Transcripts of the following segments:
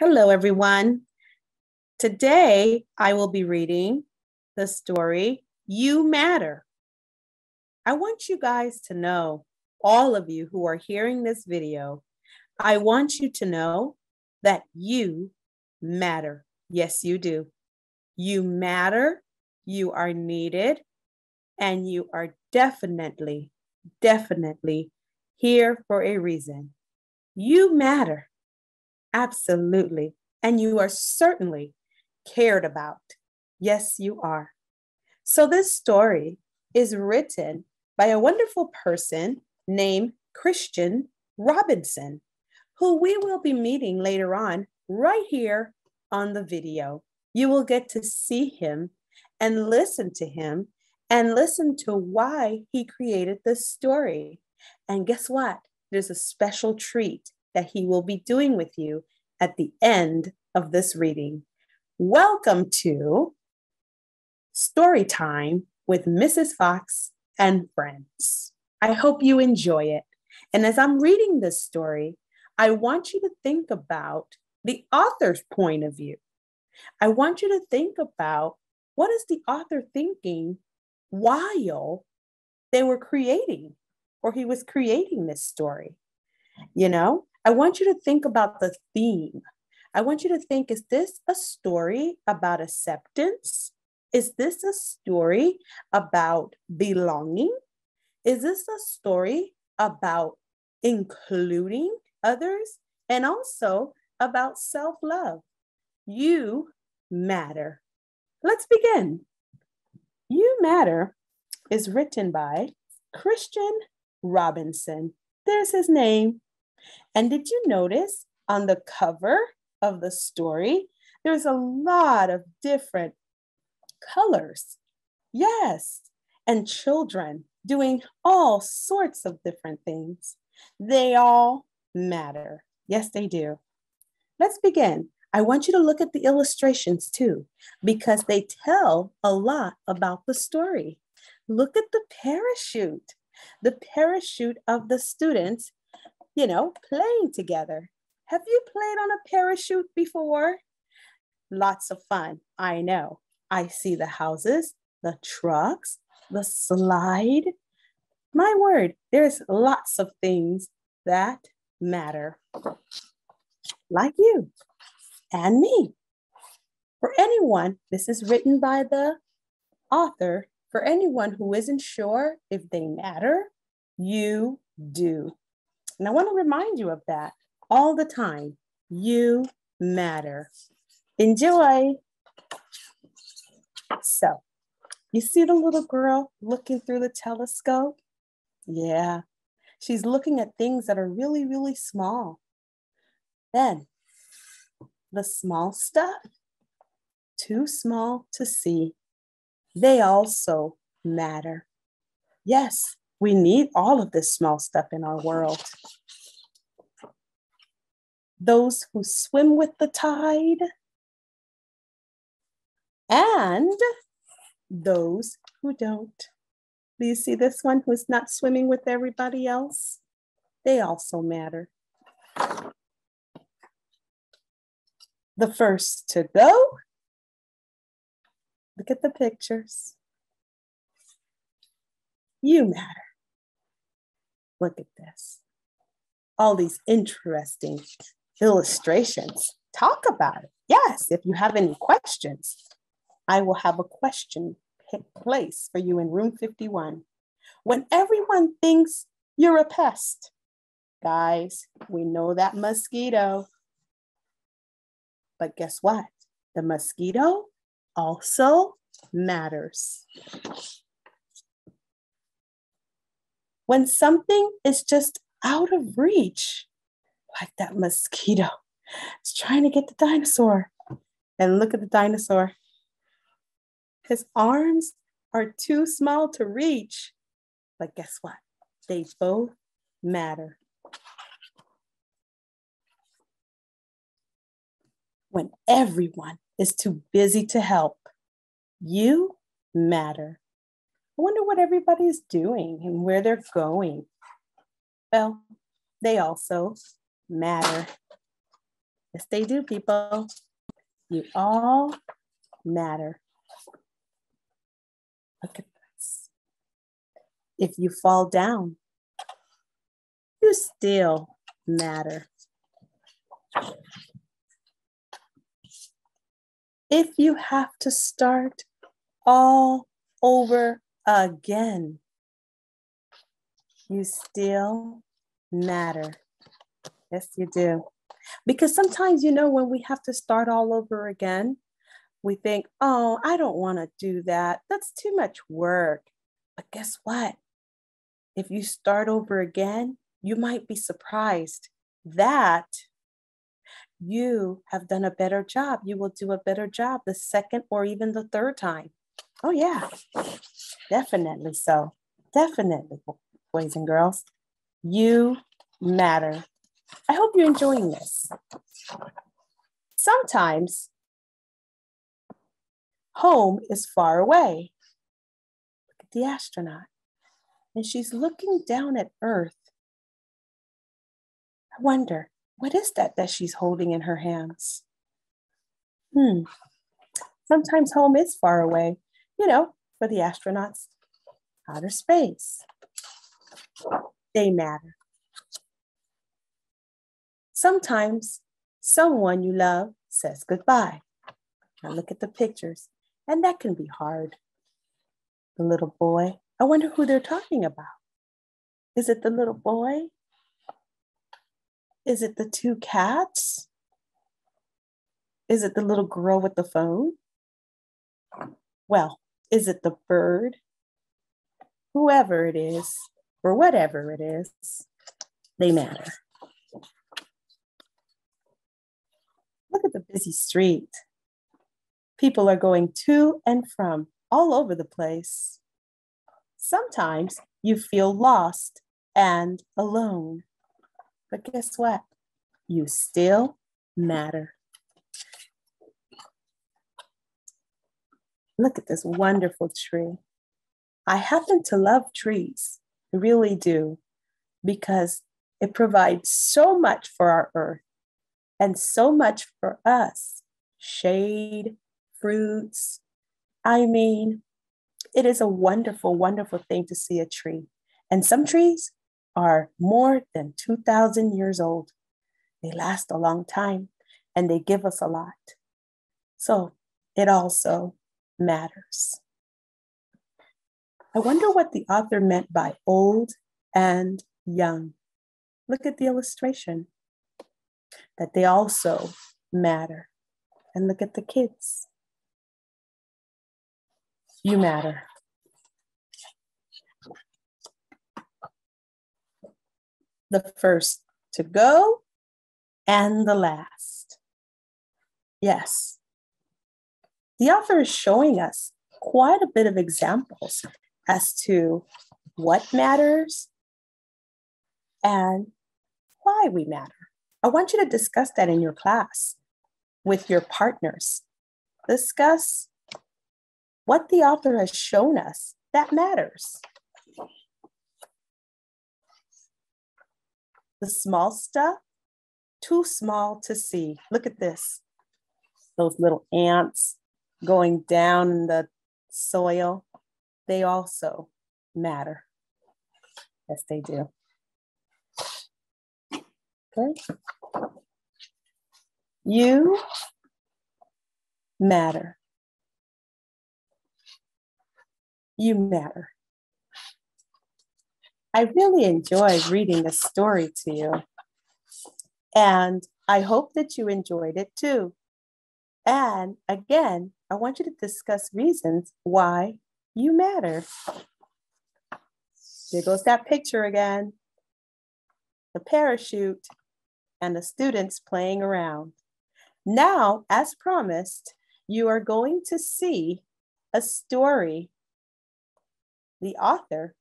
Hello, everyone. Today, I will be reading the story You Matter. I want you guys to know, all of you who are hearing this video, I want you to know that you matter. Yes, you do. You matter, you are needed, and you are definitely, definitely here for a reason. You matter. Absolutely. And you are certainly cared about. Yes, you are. So, this story is written by a wonderful person named Christian Robinson, who we will be meeting later on right here on the video. You will get to see him and listen to him and listen to why he created this story. And guess what? There's a special treat that he will be doing with you at the end of this reading. Welcome to Story Time with Mrs. Fox and Friends. I hope you enjoy it. And as I'm reading this story, I want you to think about the author's point of view. I want you to think about what is the author thinking while they were creating or he was creating this story. You know, I want you to think about the theme. I want you to think is this a story about acceptance? Is this a story about belonging? Is this a story about including others and also about self love? You matter. Let's begin. You Matter is written by Christian Robinson. There's his name. And did you notice on the cover of the story, there's a lot of different colors? Yes, and children doing all sorts of different things. They all matter. Yes, they do. Let's begin. I want you to look at the illustrations too, because they tell a lot about the story. Look at the parachute, the parachute of the students you know, playing together. Have you played on a parachute before? Lots of fun. I know. I see the houses, the trucks, the slide. My word, there's lots of things that matter. Like you and me. For anyone, this is written by the author. For anyone who isn't sure if they matter, you do. And I want to remind you of that all the time. You matter. Enjoy. So, you see the little girl looking through the telescope? Yeah, she's looking at things that are really, really small. Then, the small stuff, too small to see, they also matter. Yes, we need all of this small stuff in our world. Those who swim with the tide and those who don't. Do you see this one who's not swimming with everybody else? They also matter. The first to go. Look at the pictures. You matter. Look at this. All these interesting illustrations. Talk about it. Yes, if you have any questions, I will have a question place for you in room 51. When everyone thinks you're a pest, guys, we know that mosquito. But guess what? The mosquito also matters. When something is just out of reach, like that mosquito, it's trying to get the dinosaur. And look at the dinosaur. His arms are too small to reach. But guess what? They both matter. When everyone is too busy to help, you matter. I wonder what everybody's doing and where they're going. Well, they also matter. Yes, they do, people. You all matter. Look at this. If you fall down, you still matter. If you have to start all over again, you still matter. Yes, you do. Because sometimes, you know, when we have to start all over again, we think, oh, I don't want to do that. That's too much work. But guess what? If you start over again, you might be surprised that you have done a better job. You will do a better job the second or even the third time. Oh, yeah, definitely so. Definitely, boys and girls. You matter. I hope you're enjoying this. Sometimes home is far away. Look at the astronaut. And she's looking down at Earth. I wonder, what is that that she's holding in her hands? Hmm. Sometimes home is far away, you know, for the astronauts, outer space. They matter. Sometimes someone you love says goodbye. Now look at the pictures, and that can be hard. The little boy, I wonder who they're talking about. Is it the little boy? Is it the two cats? Is it the little girl with the phone? Well, is it the bird? Whoever it is, or whatever it is, they matter. Look at the busy street. People are going to and from all over the place. Sometimes you feel lost and alone. But guess what? You still matter. Look at this wonderful tree. I happen to love trees, I really do, because it provides so much for our earth and so much for us shade, fruits. I mean, it is a wonderful, wonderful thing to see a tree. And some trees are more than 2,000 years old. They last a long time and they give us a lot. So it also matters. I wonder what the author meant by old and young. Look at the illustration that they also matter. And look at the kids. You matter. The first to go and the last. Yes. The author is showing us quite a bit of examples as to what matters and why we matter. I want you to discuss that in your class with your partners. Discuss what the author has shown us that matters. The small stuff, too small to see. Look at this. Those little ants going down in the soil, they also matter. Yes, they do. Okay. You matter. You matter. I really enjoyed reading this story to you. And I hope that you enjoyed it too. And again, I want you to discuss reasons why you matter. There goes that picture again the parachute, and the students playing around. Now, as promised, you are going to see a story. The author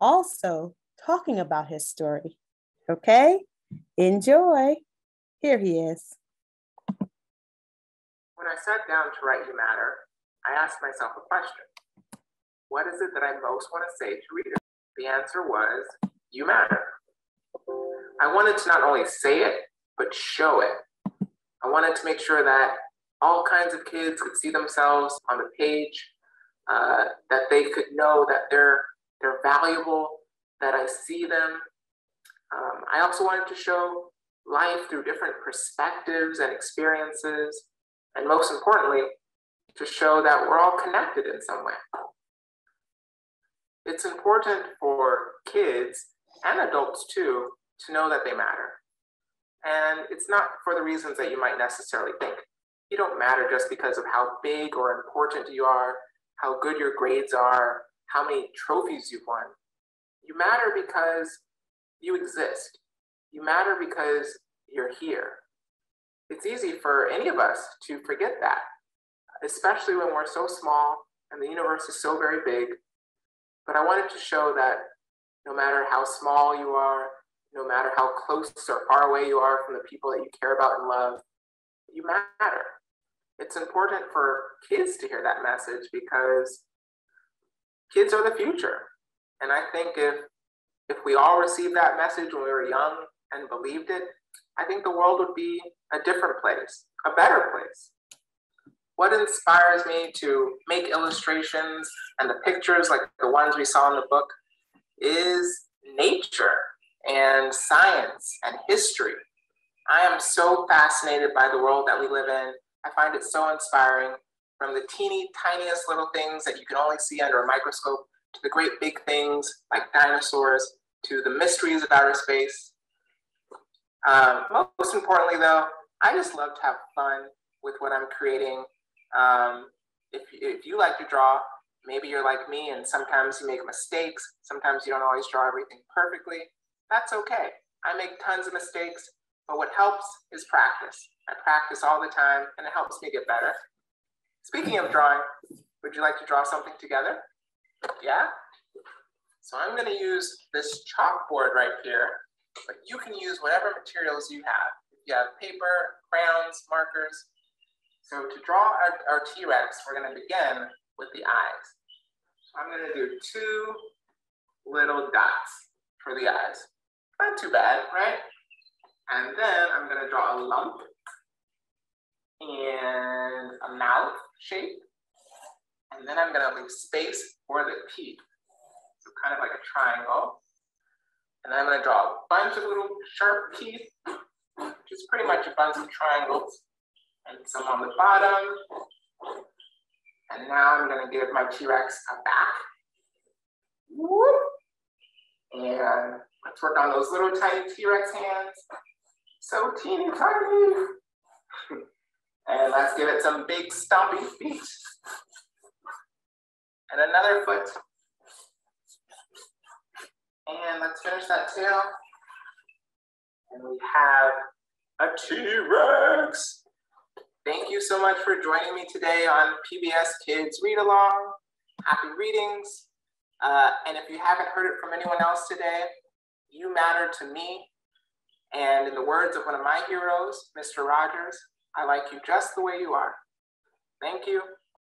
also talking about his story. Okay? Enjoy. Here he is. When I sat down to write You Matter, I asked myself a question What is it that I most want to say to readers? The answer was You Matter. I wanted to not only say it, but show it. I wanted to make sure that all kinds of kids could see themselves on the page, uh, that they could know that they're, they're valuable, that I see them. Um, I also wanted to show life through different perspectives and experiences, and most importantly, to show that we're all connected in some way. It's important for kids and adults too to know that they matter. And it's not for the reasons that you might necessarily think. You don't matter just because of how big or important you are, how good your grades are, how many trophies you've won. You matter because you exist. You matter because you're here. It's easy for any of us to forget that, especially when we're so small and the universe is so very big. But I wanted to show that no matter how small you are, no matter how close or far away you are from the people that you care about and love, you matter. It's important for kids to hear that message because kids are the future. And I think if if we all received that message when we were young and believed it, I think the world would be a different place, a better place. What inspires me to make illustrations and the pictures like the ones we saw in the book is nature and science and history. I am so fascinated by the world that we live in. I find it so inspiring from the teeny tiniest little things that you can only see under a microscope to the great big things like dinosaurs to the mysteries of outer space. Um, most importantly, though, I just love to have fun with what I'm creating. Um, if, if you like to draw, maybe you're like me and sometimes you make mistakes. Sometimes you don't always draw everything perfectly. That's okay. I make tons of mistakes, but what helps is practice. I practice all the time and it helps me get better. Speaking of drawing, would you like to draw something together? Yeah? So I'm gonna use this chalkboard right here, but you can use whatever materials you have. If you have paper, crayons, markers. So to draw our, our T-Rex, we're gonna begin with the eyes. So I'm gonna do two little dots for the eyes. Not too bad, right? And then I'm gonna draw a lump and a mouth shape. And then I'm gonna leave space for the teeth So kind of like a triangle. And I'm gonna draw a bunch of little sharp teeth, which is pretty much a bunch of triangles, and some on the bottom. And now I'm gonna give my T-Rex a back. And let's work on those little tiny T-Rex hands. So teeny tiny. and let's give it some big stompy feet. And another foot. And let's finish that tail. And we have a T-Rex. Thank you so much for joining me today on PBS Kids Read Along. Happy readings. Uh, and if you haven't heard it from anyone else today, you matter to me. And in the words of one of my heroes, Mr. Rogers, I like you just the way you are. Thank you.